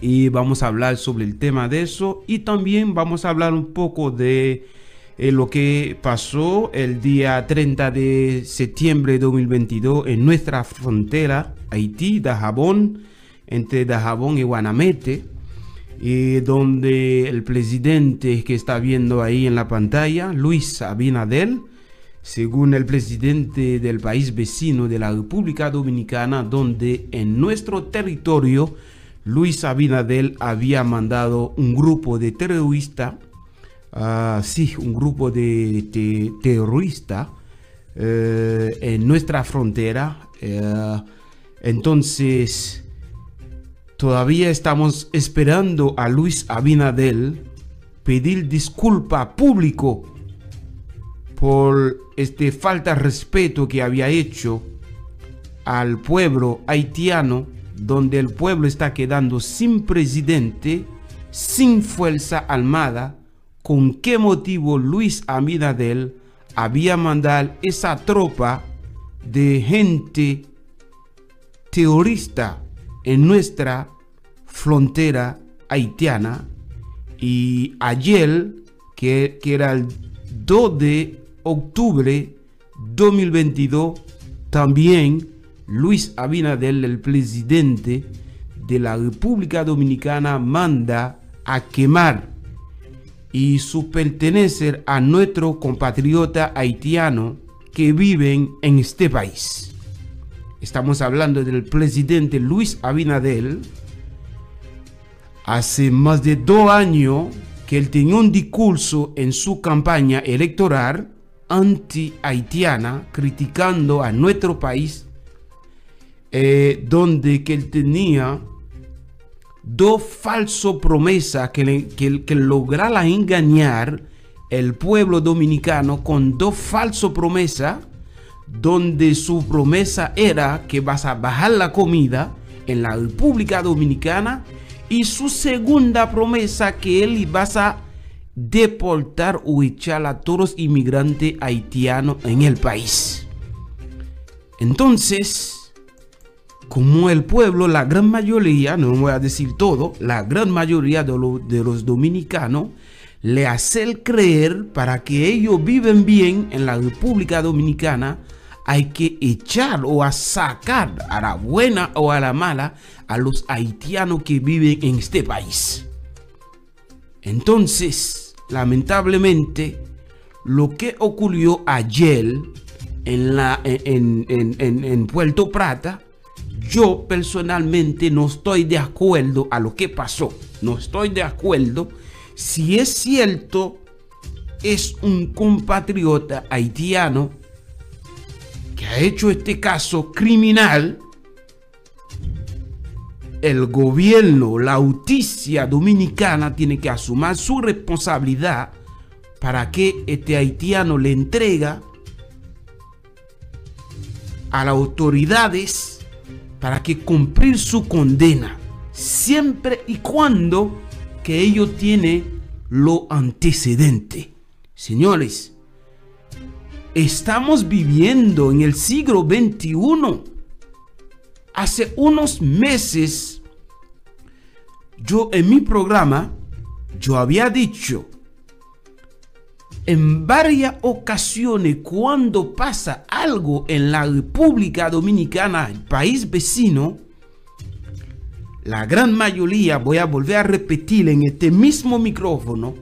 y vamos a hablar sobre el tema de eso. Y también vamos a hablar un poco de eh, lo que pasó el día 30 de septiembre de 2022 en nuestra frontera Haití, Dajabón, entre Dajabón y Guanamete, y donde el presidente que está viendo ahí en la pantalla, Luis Abinadel, según el presidente del país vecino de la República Dominicana, donde en nuestro territorio Luis Abinadel había mandado un grupo de terroristas, uh, sí, un grupo de, terroristas uh, en nuestra frontera. Uh, entonces, todavía estamos esperando a Luis Abinadel pedir disculpa público por este falta de respeto que había hecho al pueblo haitiano donde el pueblo está quedando sin presidente, sin fuerza armada, con qué motivo Luis Abinadel había mandado esa tropa de gente terrorista en nuestra frontera haitiana y ayer, que, que era el 2 de octubre 2022, también Luis Abinadel, el presidente de la República Dominicana, manda a quemar y su pertenecer a nuestro compatriota haitiano que viven en este país. Estamos hablando del presidente Luis Abinadel. Hace más de dos años que él tenía un discurso en su campaña electoral anti-haitiana criticando a nuestro país eh, donde que él tenía dos falsas promesas que, que, que lograra engañar el pueblo dominicano con dos falsas promesas donde su promesa era que vas a bajar la comida en la República Dominicana y su segunda promesa que él iba a deportar o echar a todos los inmigrantes haitianos en el país. Entonces, como el pueblo, la gran mayoría, no voy a decir todo, la gran mayoría de, los dominicanos le hacen creer para que ellos viven bien en la República Dominicana, hay que echar o a sacar a la buena o a la mala a los haitianos que viven en este país. Entonces, lamentablemente, lo que ocurrió ayer en, Puerto Plata yo personalmente no estoy de acuerdo a lo que pasó. No estoy de acuerdo si es cierto es un compatriota haitiano que ha hecho este caso criminal. El gobierno, la justicia dominicana tiene que asumir su responsabilidad para que este haitiano le entrega a las autoridades para que cumplir su condena, siempre y cuando que ello tiene lo antecedente. Señores, estamos viviendo en el siglo XXI. Hace unos meses, yo en mi programa, yo había dicho en varias ocasiones cuando pasa algo en la República Dominicana, el país vecino, la gran mayoría, voy a volver a repetir en este mismo micrófono,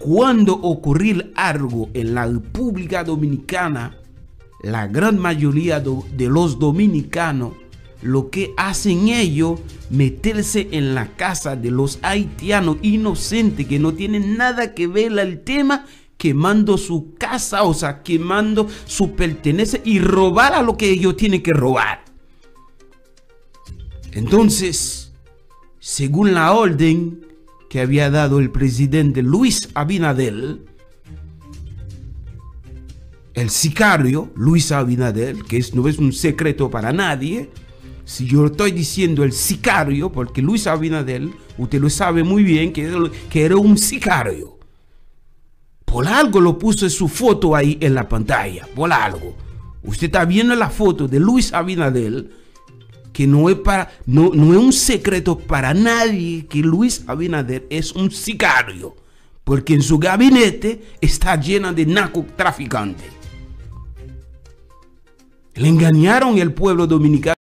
cuando ocurrir algo en la República Dominicana, la gran mayoría de los dominicanos lo que hacen ellos meterse en la casa de los haitianos inocentes que no tienen nada que ver el tema quemando su casa, o sea, quemando su pertenencia y robar a lo que ellos tienen que robar. Entonces, según la orden que había dado el presidente Luis Abinadel, el sicario Luis Abinadel, que no es un secreto para nadie, si yo estoy diciendo el sicario, porque Luis Abinadel, usted lo sabe muy bien que, era un sicario. Por algo lo puso su foto ahí en la pantalla. Por algo. Usted está viendo la foto de Luis Abinadel, que que no es, para, no, no es un secreto para nadie que Luis Abinader es un sicario, porque en su gabinete está llena de narcotraficantes. Le engañaron el pueblo dominicano.